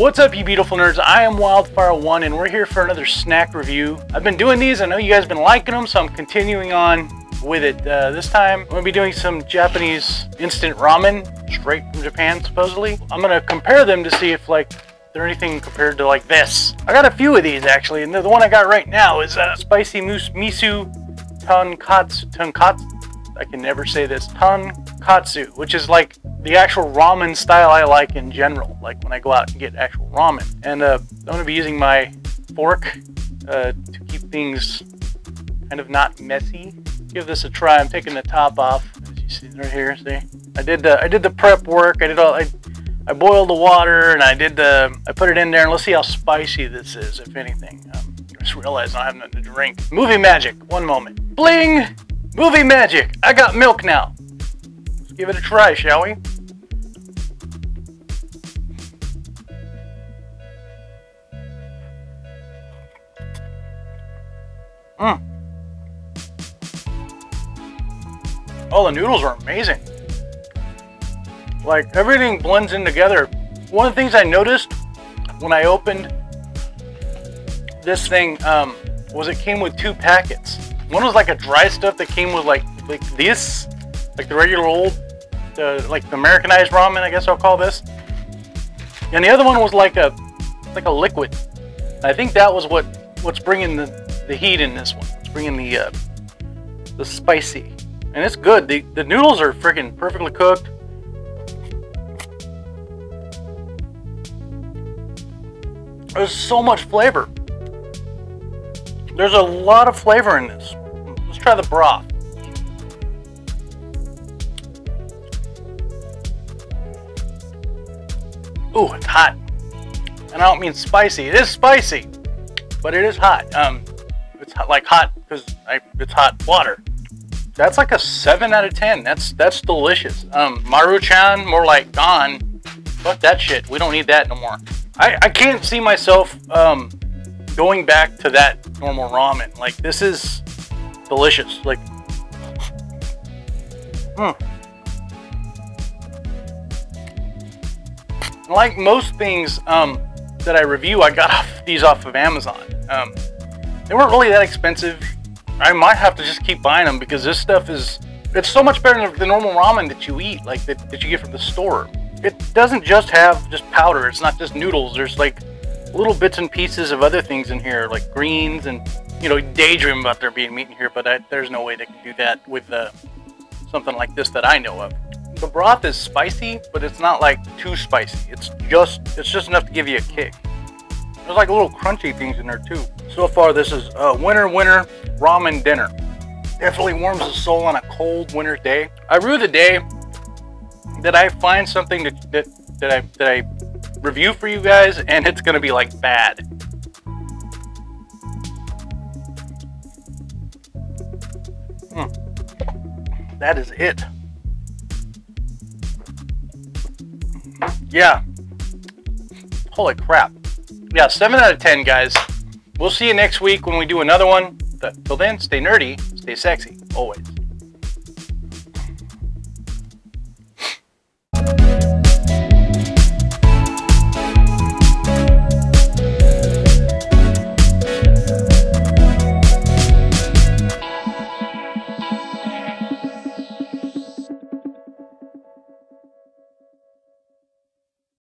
What's up, you beautiful nerds? I am Wyldfyre1, and we're here for another snack review. I've been doing these, I know you guys have been liking them, so I'm continuing on with it. Uh, this time, I'm going to be doing some Japanese instant ramen, straight from Japan, supposedly. I'm going to compare them to see if, like, they're anything compared to, like, this. I got a few of these, actually, and the, the one I got right now is uh, Spicy Moose Miso Tonkatsu. Tonkatsu? I can never say this. Tonkatsu, which is like the actual ramen style I like in general, like when I go out and get actual ramen. And uh, I'm to be using my fork uh, to keep things kind of not messy. Give this a try. I'm taking the top off, as you see right here. See, I did the I did the prep work. I did all I, I boiled the water and I did the I put it in there and let's see how spicy this is, if anything. Um, I just realized I have nothing to drink. Movie magic. One moment. Bling. Movie magic! I got milk now. Give it a try, shall we? Mmm. Oh, the noodles are amazing. Like, everything blends in together. One of the things I noticed when I opened this thing um, was it came with two packets. One was like a dry stuff that came with like like this, like the regular old, uh, like the Americanized ramen, I guess I'll call this. And the other one was like a like a liquid. I think that was what what's bringing the the heat in this one. It's bringing the uh, the spicy, and it's good. The the noodles are freaking perfectly cooked. There's so much flavor. There's a lot of flavor in this Let's try the broth. Ooh, it's hot. And I don't mean spicy. It is spicy, but it is hot. Um, it's hot, like hot because it's hot water. That's like a seven out of ten. That's that's delicious. Um, Maruchan, more like gone. Fuck that shit. We don't need that no more. I I can't see myself um going back to that normal ramen. Like this is delicious. Like, hmm. Like most things um, that I review, I got off these off of Amazon. Um, they weren't really that expensive. I might have to just keep buying them because this stuff is it's so much better than the normal ramen that you eat, like that, that you get from the store. It doesn't just have just powder. It's not just noodles. There's like little bits and pieces of other things in here, like greens and you know, daydream about there being meat in here, but I, there's no way they can do that with uh, something like this that I know of. The broth is spicy, but it's not like too spicy. It's just it's just enough to give you a kick. There's like little crunchy things in there too. So far, this is a winter winter ramen dinner. Definitely warms the soul on a cold winter day. I rue the day that I find something that that, that I that I review for you guys and it's gonna be like bad. Hmm. that is it. Yeah. Holy crap. Yeah, 7 out of 10, guys. We'll see you next week when we do another one. Till then, stay nerdy, stay sexy, always.